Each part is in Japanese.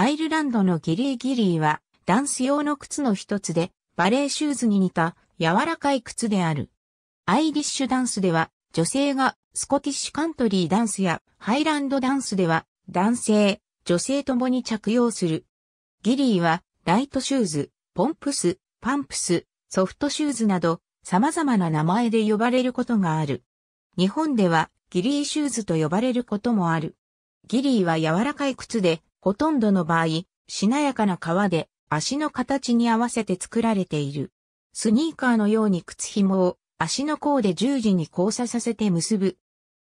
アイルランドのギリーギリーはダンス用の靴の一つで、バレーシューズに似た柔らかい靴である。アイリッシュダンスでは女性がスコティッシュカントリーダンスやハイランドダンスでは男性、女性ともに着用する。ギリーはライトシューズ、ポンプス、パンプス、ソフトシューズなど様々な名前で呼ばれることがある。日本ではギリーシューズと呼ばれることもある。ギリーは柔らかい靴で、ほとんどの場合、しなやかな革で足の形に合わせて作られている。スニーカーのように靴紐を足の甲で十字に交差させて結ぶ。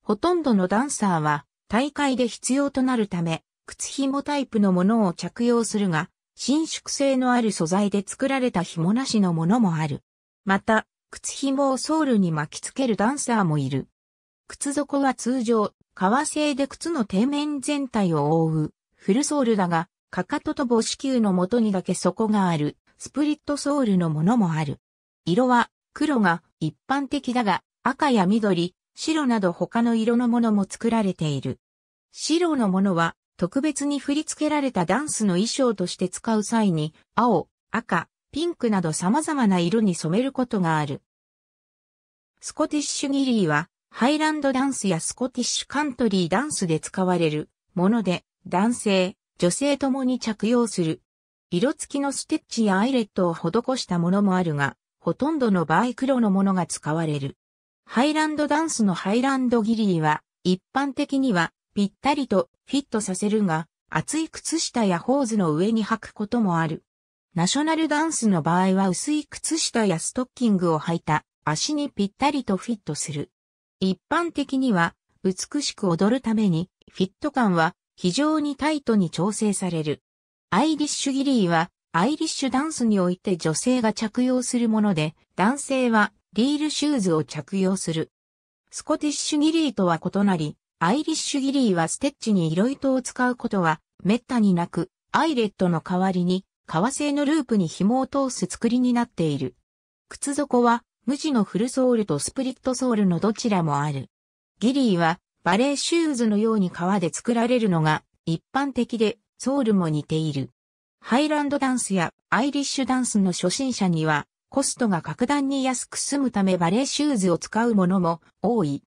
ほとんどのダンサーは大会で必要となるため、靴紐タイプのものを着用するが、伸縮性のある素材で作られた紐なしのものもある。また、靴紐をソールに巻きつけるダンサーもいる。靴底は通常、革製で靴の底面全体を覆う、フルソールだが、かかとと母子球の元にだけ底がある、スプリットソールのものもある。色は、黒が一般的だが、赤や緑、白など他の色のものも作られている。白のものは、特別に振り付けられたダンスの衣装として使う際に、青、赤、ピンクなど様々な色に染めることがある。スコティッシュギリーは、ハイランドダンスやスコティッシュカントリーダンスで使われるもので、男性、女性ともに着用する。色付きのステッチやアイレットを施したものもあるが、ほとんどの場合黒のものが使われる。ハイランドダンスのハイランドギリーは、一般的にはぴったりとフィットさせるが、厚い靴下やホーズの上に履くこともある。ナショナルダンスの場合は薄い靴下やストッキングを履いた足にぴったりとフィットする。一般的には美しく踊るためにフィット感は非常にタイトに調整される。アイリッシュギリーはアイリッシュダンスにおいて女性が着用するもので、男性はリールシューズを着用する。スコティッシュギリーとは異なり、アイリッシュギリーはステッチに色糸を使うことは滅多になく、アイレットの代わりに革製のループに紐を通す作りになっている。靴底は無地のフルソールとスプリットソールのどちらもある。ギリーはバレーシューズのように革で作られるのが一般的でソールも似ている。ハイランドダンスやアイリッシュダンスの初心者にはコストが格段に安く済むためバレーシューズを使うものも多い。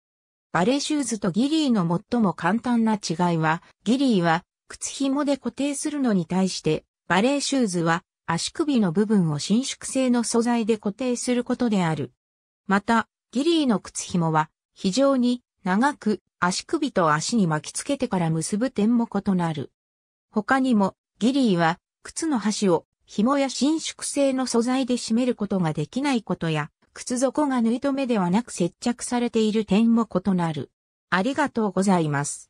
バレーシューズとギリーの最も簡単な違いは、ギリーは靴紐で固定するのに対して、バレーシューズは足首の部分を伸縮性の素材で固定することである。また、ギリーの靴紐は非常に長く足首と足に巻きつけてから結ぶ点も異なる。他にも、ギリーは靴の端を紐や伸縮性の素材で締めることができないことや、靴底が縫い止めではなく接着されている点も異なる。ありがとうございます。